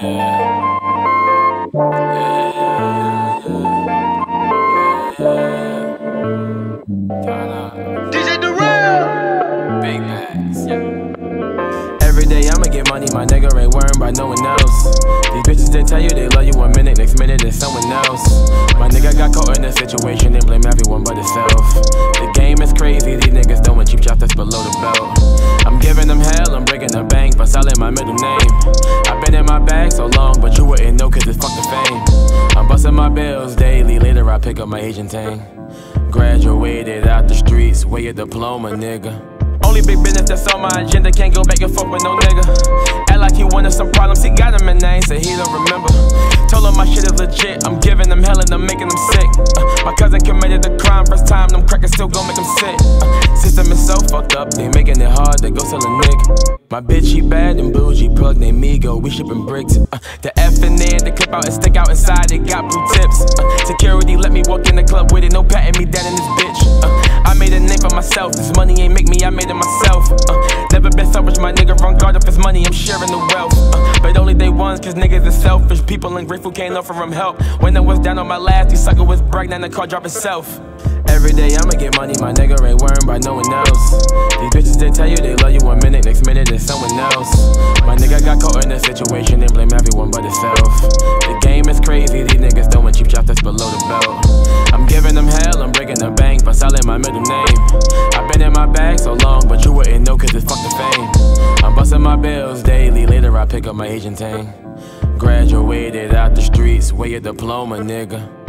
DJ Durrell. Big bags. Every day I'ma get money, my nigga ain't worrying about no one else. These bitches they tell you they love you one minute, next minute it's someone else. My nigga got caught in a situation and blame everyone but himself. The game is crazy, these niggas throwing cheap shots that's below the belt. I'm giving them hell, I'm breaking the bank by selling my middle name. My bag so long, but you wouldn't know cause it's fuck the fame. I'm busting my bills daily, later I pick up my agent tank. Graduated out the streets, where your diploma, nigga. Only big business that's on my agenda, can't go back and forth with no nigga. Act like he wanted some problems, he got him and ain't say he don't remember. Told him my shit is legit, I'm first time, them crackers still gon' make him sick. System is so fucked up, they making it hard to go sell a nigga. My bitch, she bad and bougie, plug named Migo, we shipping bricks. Uh, the F in there, the clip out and stick out inside, it got blue tips. Uh, security let me walk in the club with it, no patting me dead in this bitch. Uh, I made a name for myself, this money ain't make me, I made it myself. Uh, never been selfish, my nigga run guard up his money, I'm sharing the wealth. Cause niggas is selfish. People ungrateful can't offer him help. When I was down on my last, these sucker was now the car drop itself. Every day I'ma get money, my nigga ain't worrying about no one else. These bitches they tell you they love you one minute, next minute it's someone else. My nigga got caught in a situation and blame everyone but himself. Pick up my agent tank. Graduated out the streets, where your diploma, nigga.